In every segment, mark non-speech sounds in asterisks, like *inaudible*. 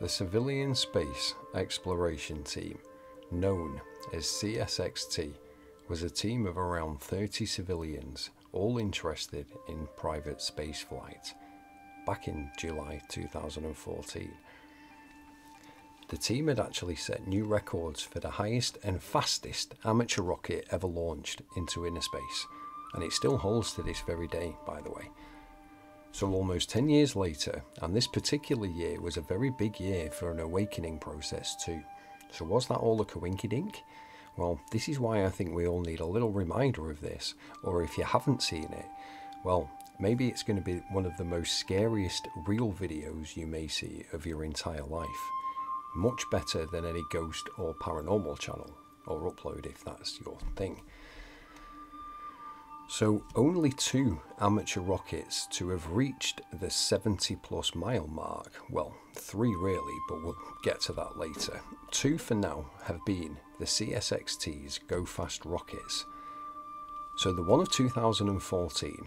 The Civilian Space Exploration Team, known as CSXT, was a team of around 30 civilians, all interested in private spaceflight, back in July 2014. The team had actually set new records for the highest and fastest amateur rocket ever launched into inner space, and it still holds to this very day, by the way. So, almost 10 years later, and this particular year was a very big year for an awakening process, too. So, was that all a coinkydink? Well, this is why I think we all need a little reminder of this, or if you haven't seen it, well, maybe it's going to be one of the most scariest real videos you may see of your entire life. Much better than any ghost or paranormal channel, or upload if that's your thing. So, only two amateur rockets to have reached the 70 plus mile mark, well, three really, but we'll get to that later. Two for now have been the CSXT's Go Fast rockets. So, the one of 2014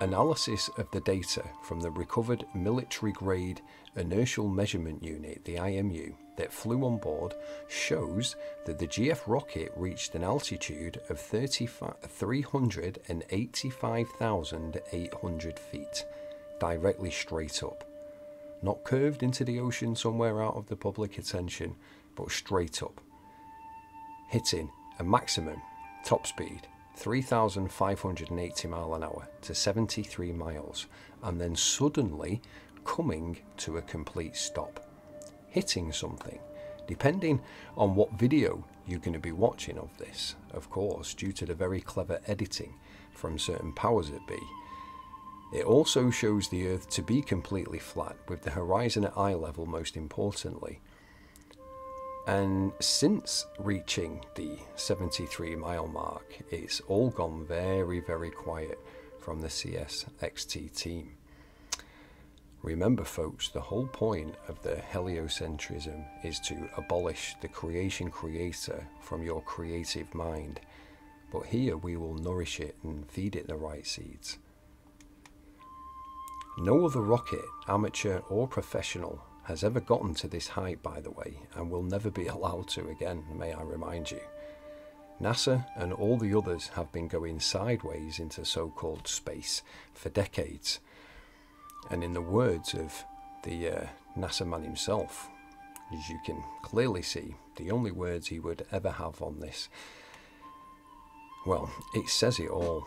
Analysis of the data from the recovered military grade inertial measurement unit, the IMU, that flew on board shows that the GF rocket reached an altitude of 385,800 feet, directly straight up. Not curved into the ocean somewhere out of the public attention, but straight up. Hitting a maximum top speed 3,580 mile an hour to 73 miles, and then suddenly coming to a complete stop, hitting something. Depending on what video you're going to be watching of this, of course, due to the very clever editing from certain powers that be. It also shows the Earth to be completely flat, with the horizon at eye level most importantly, and since reaching the 73 mile mark, it's all gone very, very quiet from the CSXT team. Remember, folks, the whole point of the heliocentrism is to abolish the creation creator from your creative mind. But here we will nourish it and feed it the right seeds. No other rocket, amateur or professional, has ever gotten to this height, by the way, and will never be *laughs* allowed to again, may I remind you. NASA and all the others have been going sideways into so called space for decades. And in the words of the uh, NASA man himself, as you can clearly see, the only words he would ever have on this, well, it says it all.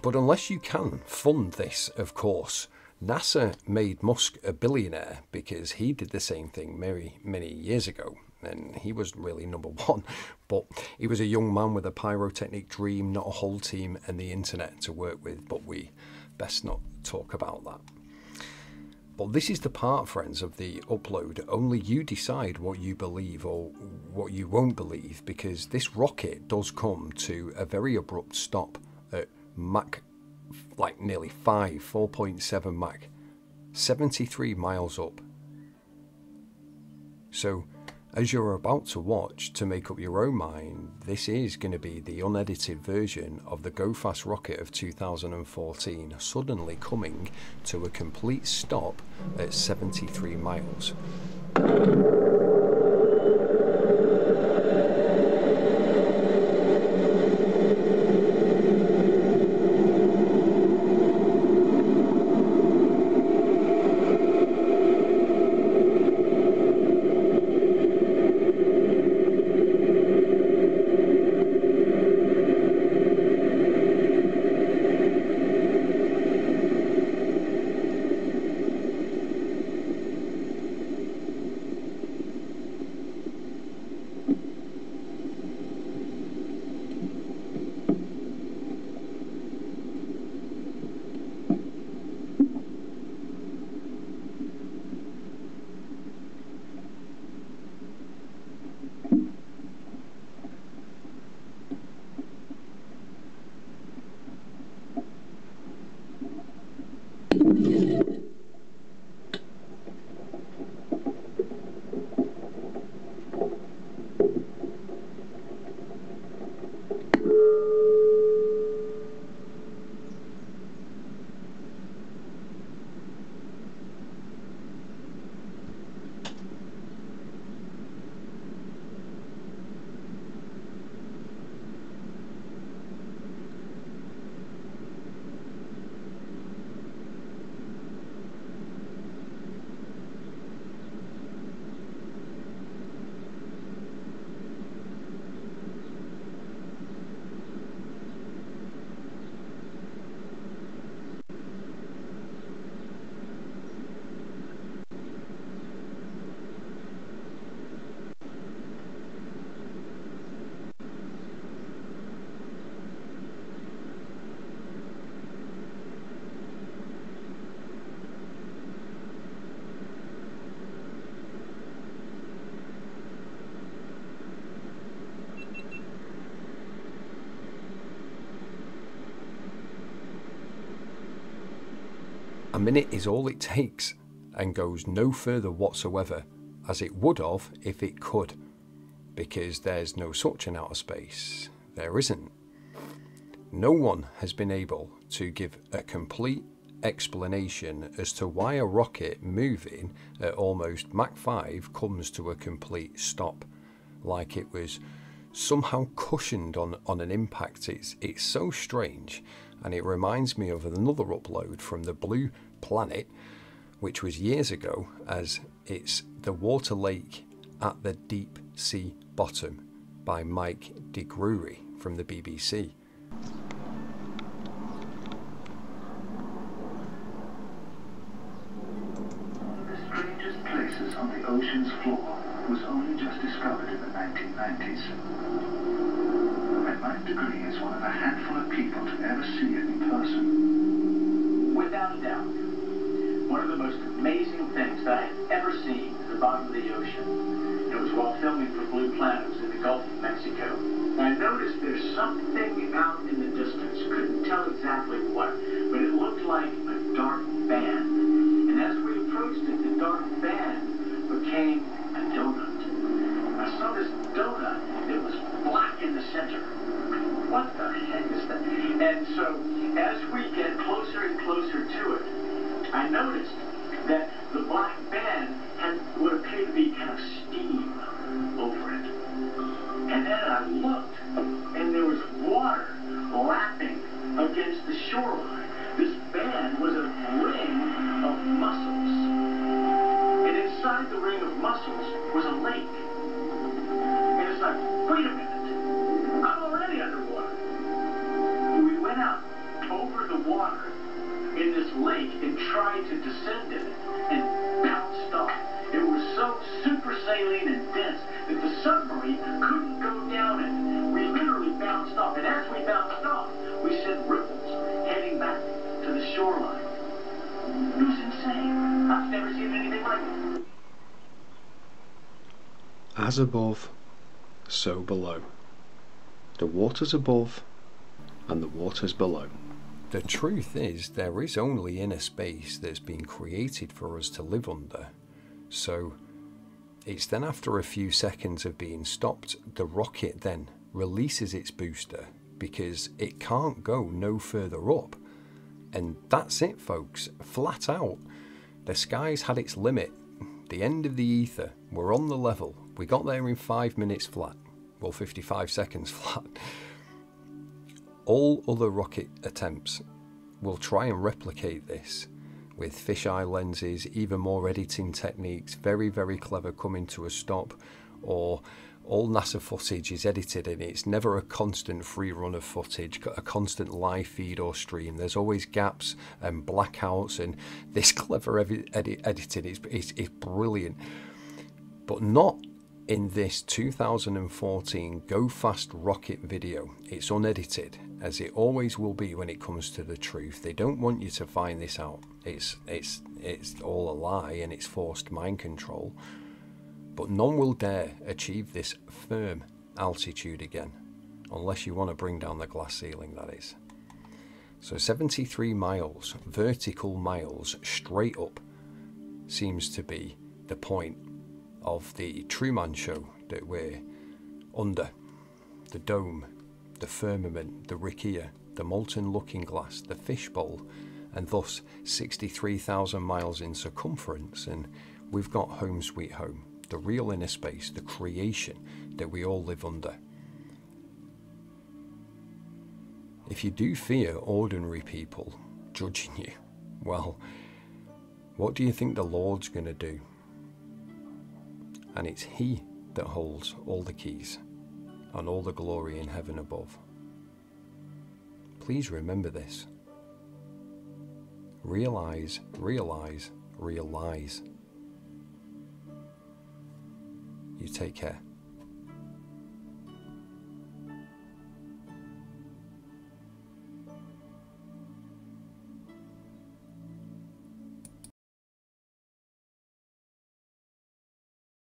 But unless you can fund this, of course, NASA made Musk a billionaire because he did the same thing many, many years ago. And he was really number *laughs* one. But he was a young man with a pyrotechnic dream, not a whole team and the internet to work with. But we best not talk about that. But this is the part, friends, of the upload. Only you decide what you believe or what you won't believe because this rocket does come to a very abrupt stop at Mach like nearly 5, 4.7 Mach, 73 miles up. So, as you're about to watch to make up your own mind, this is going to be the unedited version of the Go Fast rocket of 2014, suddenly coming to a complete stop at 73 miles. A minute is all it takes and goes no further whatsoever, as it would have if it could, because there's no such in outer space. There isn't. No one has been able to give a complete explanation as to why a rocket moving at almost Mach 5 comes to a complete stop, like it was somehow cushioned on, on an impact. It's, it's so strange, and it reminds me of another upload from the Blue Planet, which was years ago, as it's The Water Lake at the Deep Sea Bottom by Mike DeGruy from the BBC. The strangest places on the ocean's floor was only just discovered in the 1990s. And Mike DeGruy is one of a handful of people to ever see it in person. Without a doubt, one of the most amazing things that I've ever seen is the bottom of the ocean. It was while filming for Blue Planet. In the Gulf of Mexico. I noticed there's something out in the distance. Couldn't tell exactly what, but it looked like a dark band. And as we approached it, the dark band became a donut. I saw this donut. It was black in the center. What the heck is that? And so, as we get closer and closer to it, I noticed that the black band had what appeared to be kind of steam over it. And then I looked, and there was water lapping against the shoreline. This band was a ring of mussels And inside the ring of mussels was a lake. And it's like, wait a minute, I'm already underwater. We went out over the water lake and tried to descend it and bounced off. It was so super saline and dense that the submarine couldn't go down it. We literally bounced off. And as we bounced off, we sent ripples heading back to the shoreline. It was insane. I've never seen anything like it. As above, so below. The waters above and the waters below. The truth is, there is only inner space that's been created for us to live under. So, it's then after a few seconds of being stopped, the rocket then releases its booster because it can't go no further up. And that's it, folks, flat out. The sky's had its limit. The end of the ether. We're on the level. We got there in five minutes flat, well, 55 seconds *laughs* flat. All other rocket attempts will try and replicate this with fisheye lenses, even more editing techniques, very, very clever coming to a stop, or all NASA footage is edited and it's never a constant free run of footage, a constant live feed or stream. There's always gaps and blackouts, and this *laughs* clever edit editing is, is, is brilliant. But not in this 2014 Go Fast Rocket video. It's unedited, as it always will be when it comes to the truth. They don't want you to find this out. It's it's it's all a lie and it's forced mind control. But none will dare achieve this firm altitude again, unless you want to bring down the glass ceiling, that is. So 73 miles, vertical miles, straight up, seems to be the point of the Truman Show that we're under the dome, the firmament, the raqia, the molten looking glass, the fishbowl, and thus 63,000 miles in circumference. And we've got home sweet home, the real inner space, the creation that we all live under. If you do fear ordinary people judging you, well, what do you think the Lord's going to do? And it's He that holds all the keys and all the glory in heaven above. Please remember this. Realize, realize, realize. You take care.